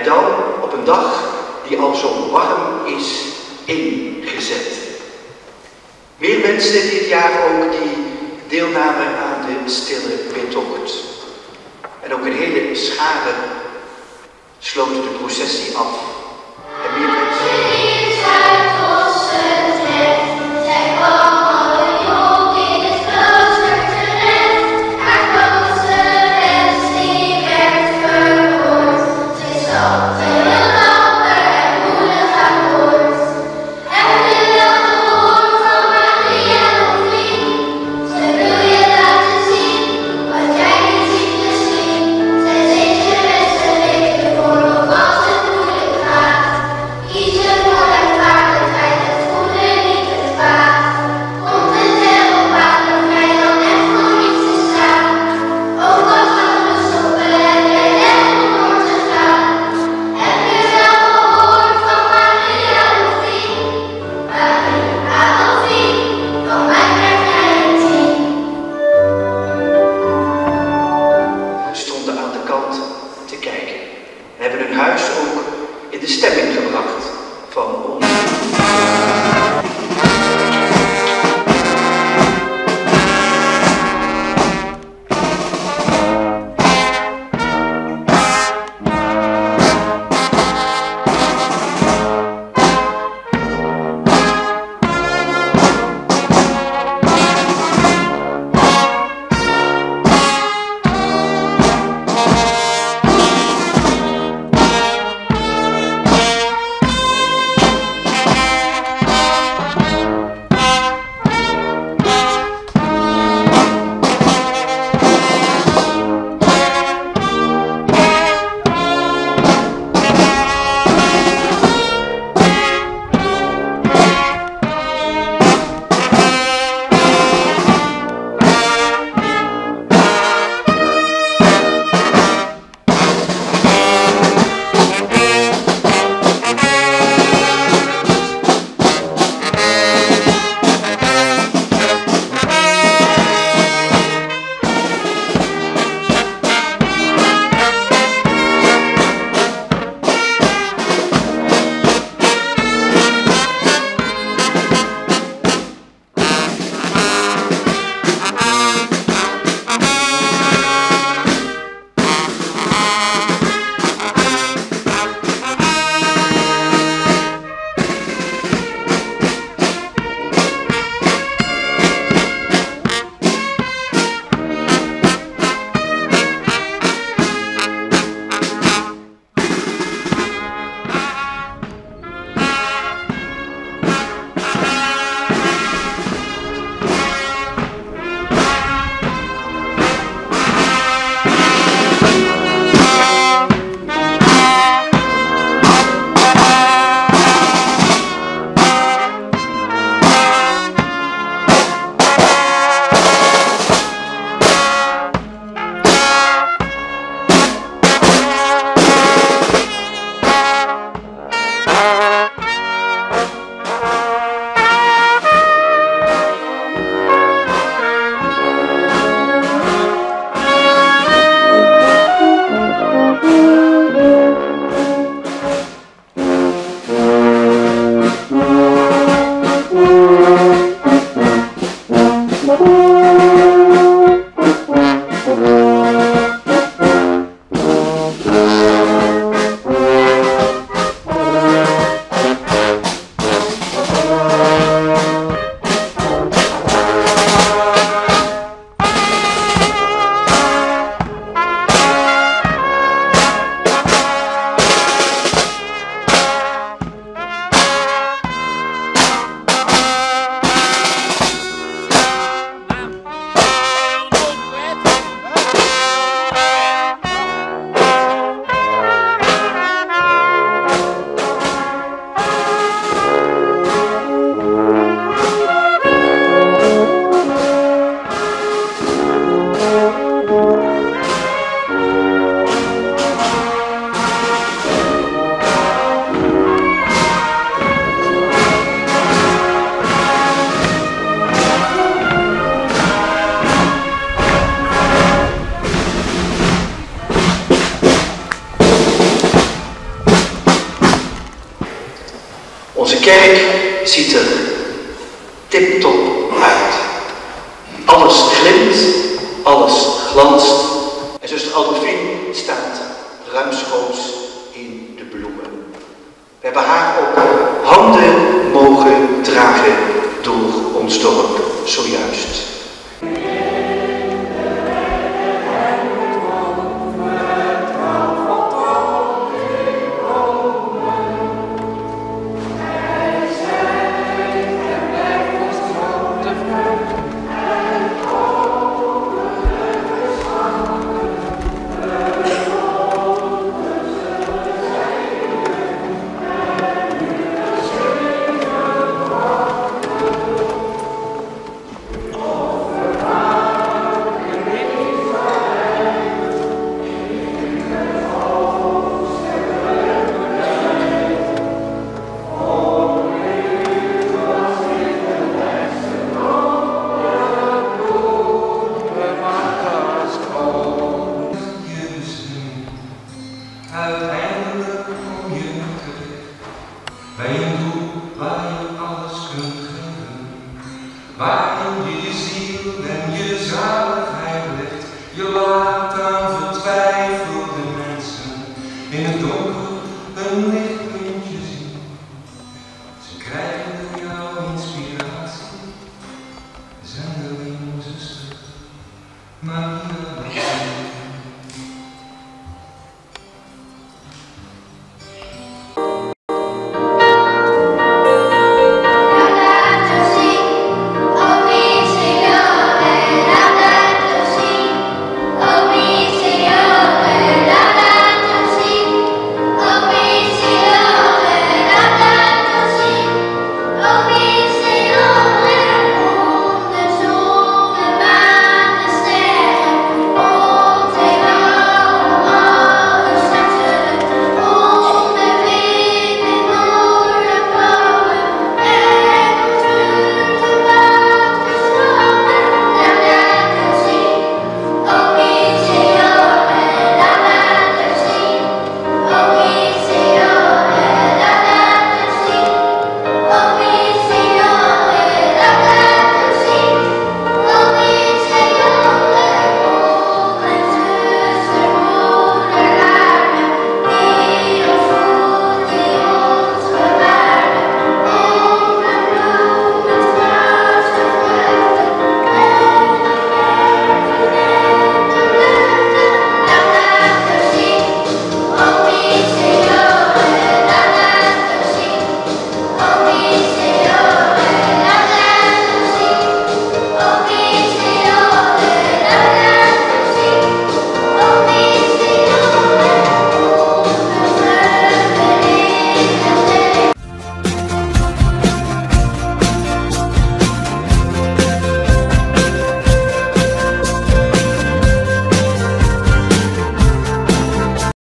En dan op een dag die al zo warm is ingezet. Meer mensen dit jaar ook die deelnamen aan de stille bidtocht. En ook een hele schade sloot de processie af. Onze kerk ziet er tip-top uit. Alles glimt, alles glanst. En zuster Adolfine staat ruimschoots in de bloemen. We hebben haar op handen mogen dragen door ons dorp zojuist. waarin je ziel en je zaligheid ligt, Je laat aan vertwijfelde mensen in het donker een lichtpuntje zien. Ze krijgen door jou inspiratie, zendeling, zuster, maar